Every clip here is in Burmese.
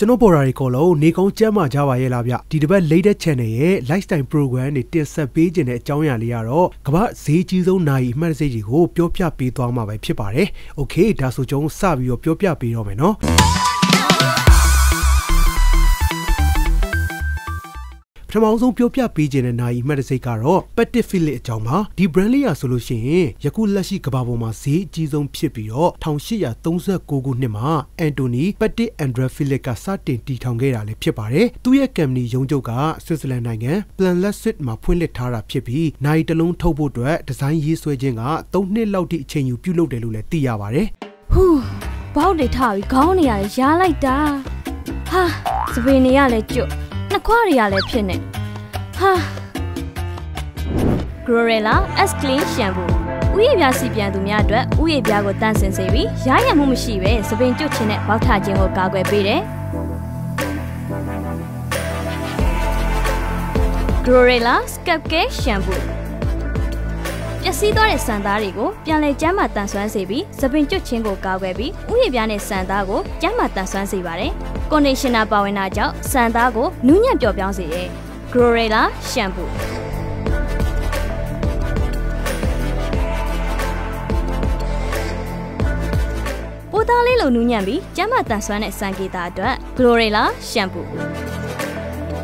ကျွန်တော်ပေါ်ရာတွေခေါ်လို့နေကောင်းကြမ်းမှကြပါရဲ့လားဗျဒီတစ်ပတ် latest channel ရဲ့ lifestyle program တွေတင်ဆက်ပေးခြင်းတဲ့အကြောင်းအရာလေးကတော့ကမ္ဘာဈေးကြီးဆုံးနိုင်အမှတ်တစိတ်တွေကိုပြောပြပေးသွားမှာပဲဖြစ်ပါတယ် okay ဒါဆိုကျွန်တော်စပြီးတော့ပြောပြပေးတော့မယ်နော် ပထမဆုံးပြောပြပေးခြင်းတဲ့နိုင်မှတ်တစိတ်ကတော့ Petit Philip အကြောင်းပါဒီ brand လေးရဆိုလို့ရှိရင်ယခုလက်ရှိကမ္ဘာပေါ်မှာဈေးအကြီးဆုံးဖြစ်ပြီးတော့1839ခုနှစ်မှာအန်တိုနီ Petit Andre Philip ကစတင်တည်ထောင်ခဲ့တာလည်းဖြစ်ပါတယ်သူ့ရဲ့ company ရုံးချုပ်ကဆွစ်ဇာလန်နိုင်ငံ Planlessit မှာဖွင့်လှစ်ထားတာဖြစ်ပြီးနိုင်တလုံးထုတ်ဖို့အတွက်ဒီဇိုင်းရေးဆွဲခြင်းက3နှစ်လောက်ထိအချိန်ယူပြုလုပ်တယ်လို့လည်းသိရပါတယ်ဟူးဘောက်တွေထားပြီးခေါင်းနေရတယ်ရားလိုက်တာဟာစပင်းနေရလဲကျွတ် နှစ်ခွားတွေကလည်းဖြစ်နေဟာ Glorella S Clean Shampoo ဥယျာဉ်ပြစီပြန်သူများအတွက်ဥယျာဉ်ပြကိုတန့်စင်စေပြီးရရမှုမရှိပဲစပင်ကျွတ်ခြင်းနဲ့ပေါက်ထခြင်းကိုကာကွယ်ပေးတယ် Glorella Scalp Care Shampoo ပျ က်စီးသွားတဲ့ဆန်သားတွေကိုပြန်လည်ကျန်းမာတန်ဆွမ်းစေပြီးသပင်ကျွတ်ခြင်းကိုကာကွယ်ပြီးဥယျာဉ်ပြားနဲ့ဆန်သားကိုကျန်းမာတန်ဆွမ်းစေပါတယ်။ conditioner ပါဝင်တာကြောင့်ဆန်သားကိုနူးညံ့ပျော်ပြောင်းစေတဲ့ Glorella Shampoo ပိုသားလေးလိုနူးညံ့ပြီးကျန်းမာတန်ဆွမ်းတဲ့စံကေတာအတွက် Glorella Shampoo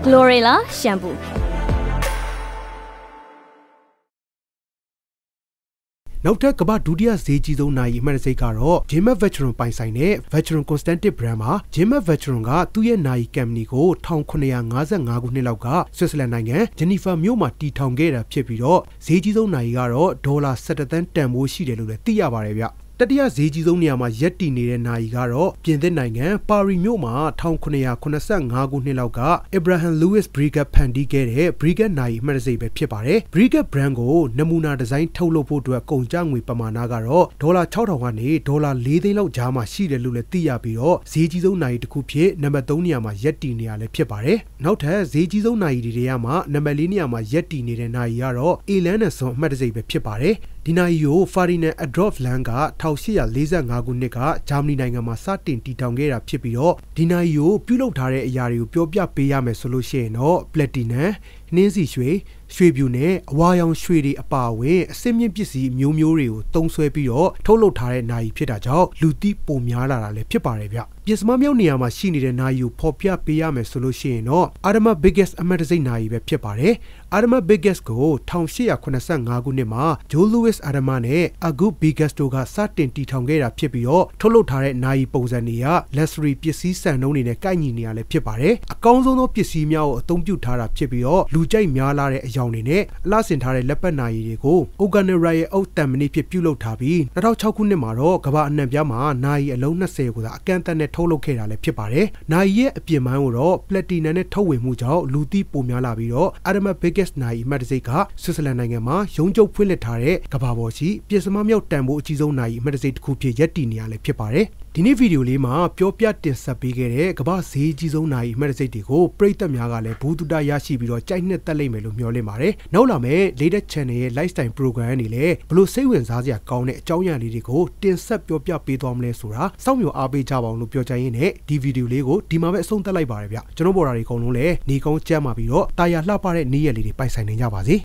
Glorella Shampoo နောက်ထပ်ကမ္ဘာဒုတိယဈေးကြီးဆုံးနိုင်အမှတ်စိတ်ကတော့ Jimat Veteran ပိုင်ဆိုင်တဲ့ Veteran Constantin brand မှာ Jimat Veteran ကသူ့ရဲ့နိုင် company ကို1955ခုနှစ်လောက်ကဆွစ်ဇာလန်နိုင်ငံဂျနီဖာမြို့မှာတည်ထောင်ခဲ့တာဖြစ်ပြီးတော့ဈေးကြီးဆုံးနိုင်ကတော့ဒေါ်လာ17သန်းတန်ဖိုးရှိတယ်လို့လည်းသိရပါတယ်ဗျ တတိယဈေးကြီးဆုံးနေရာမှာရက်တည်နေတဲ့နိုင်ကတော့ပြင်သစ်နိုင်ငံပါရီမြို့မှာ1985ခုနှစ်လောက်က Abraham Lewis Brigade ဖန်တီးခဲ့တဲ့ Brigade နိုင်အမှတ်တစိပဲဖြစ်ပါတယ်။ Brigade brand ကိုနမူနာဒီဇိုင်းထုတ်လုပ်ဖို့အတွက်ကုန်ကျငွေပမာဏကတော့ဒေါ်လာ6000ကနေဒေါ်လာ4သိန်းလောက်ကြားမှာရှိတယ်လို့လည်းသိရပြီးတော့ဈေးကြီးဆုံးနိုင်တစ်ခုဖြစ်နံပါတ်3နေရာမှာရက်တည်နေရလည်းဖြစ်ပါတယ်။နောက်ထပ်ဈေးကြီးဆုံးနိုင်တွေထဲမှာနံပါတ်4နေရာမှာရက်တည်နေတဲ့နိုင်ကတော့ Elan နဲ့ဆွန်အမှတ်တစိပဲဖြစ်ပါတယ်။ ဒီနိုင်ယိုဖာရီနန်အဒရော့ဖလန်က1845ခုနှစ်ကဂျာမနီနိုင်ငံမှာစတင်တည်ထောင်ခဲ့တာဖြစ်ပြီးတော့ဒီနိုင်ယိုပြုလုပ်ထားတဲ့အရာတွေကိုပြောပြပေးရမယ်ဆိုလို့ရှိရင်တော့ပလက်တီ နမ်နှင်းစီရွှေရွှေပြူနဲ့အဝါရောင်ရွှေတွေအပါအဝင်အစစ်မြင့်ပစ္စည်းမျိုးမျိုးတွေကိုတုံးဆွဲပြီးတော့ထုတ်လုပ်ထားတဲ့နိုင်ဖြစ်တာကြောင့်လူသိပိုများလာတာလည်းဖြစ်ပါတယ်ဗျပစ္စမမြောက်နေရာမှာရှိနေတဲ့နိုင်ကိုဖော်ပြပေးရမယ်ဆိုလို့ရှိရင်တော့ Adama Biggest အမတ်တစိမ့်နိုင်ပဲဖြစ်ပါတယ် Adama Biggest ကို1885ခုနှစ်မှာ Joe Louis Adama နဲ့ Agu Biggest တို့ကစတင်တည်ထောင်ခဲ့တာဖြစ်ပြီးတော့ထုတ်လုပ်ထားတဲ့နိုင်ပုံစံတွေက luxury ပစ္စည်းစံနှုန်းတွေနဲ့ကိုက်ညီနေရလဲဖြစ်ပါတယ်အကောင်းဆုံးသောပစ္စည်းများကိုအသုံးပြုထားတာဖြစ်ပြီးတော့လူကြိုက်များလာတဲ့အယောင်တွေနဲ့အလှဆင်ထားတဲ့လက်ပတ်နာရီတွေကို Organera ရဲ့အုတ်တံမဏိဖြစ်ပြုလုပ်ထားပြီး2006ခုနှစ်မှာတော့ကမ္ဘာအနှံ့ပြားမှာနာရီအလုံး20ကိုသာအကန့်အသတ်နဲ့ထုတ်လုပ်ခဲ့တာလည်းဖြစ်ပါတယ်။နာရီရဲ့အပြင်ပိုင်းကိုတော့ Platinum နဲ့ထုတ်ဝေမှုကြောင့်လူသိပိုများလာပြီးတော့ Adama Biggest နာရီအမှတ်တစိတ်ကဆွစ်ဇာလန်နိုင်ငံမှာရုံးချုပ်ဖွင့်လှစ်ထားတဲ့ကမ္ဘာပေါ်ရှိပြည်စမမြောက်တန်ဖိုးအကြီးဆုံးနာရီအမှတ်တစိတ်တစ်ခုဖြစ်ရပ်တည်နေရလည်းဖြစ်ပါတယ်။ ဒီနေ့ဗီဒီယိုလေးမှာပြောပြတင်ဆက်ပေးခဲ့တဲ့ကမ္ဘာဈေးကြီးဆုံးနိုင်အမှတ်တစိတ်တွေကိုပရိသတ်များကလည်းဘူးတူတာရရှိပြီးတော့ကြိုက်နှစ်သက်လိမ့်မယ်လို့မျှော်လင့်ပါတယ်။နောက်လာမယ့် latest channel ရဲ့ lifestyle program တွေလည်းဘလို့စိတ်ဝင်စားစရာကောင်းတဲ့အကြောင်းအရာလေးတွေကိုတင်ဆက်ပြောပြပေးသွားမလဲဆိုတာစောင့်မျှော်အားပေးကြပါအောင်လို့ပြောချင်ရင်းနဲ့ဒီဗီဒီယိုလေးကိုဒီမှာပဲအဆုံးသတ်လိုက်ပါရဗျ။ကျွန်တော်ပေါ်တာတွေအကုန်လုံးလည်းနေကောင်းကြမ်းပါပြီးတော့တာယာလှပတဲ့နေ့ရက်လေးတွေပိုင်ဆိုင်နေကြပါစေ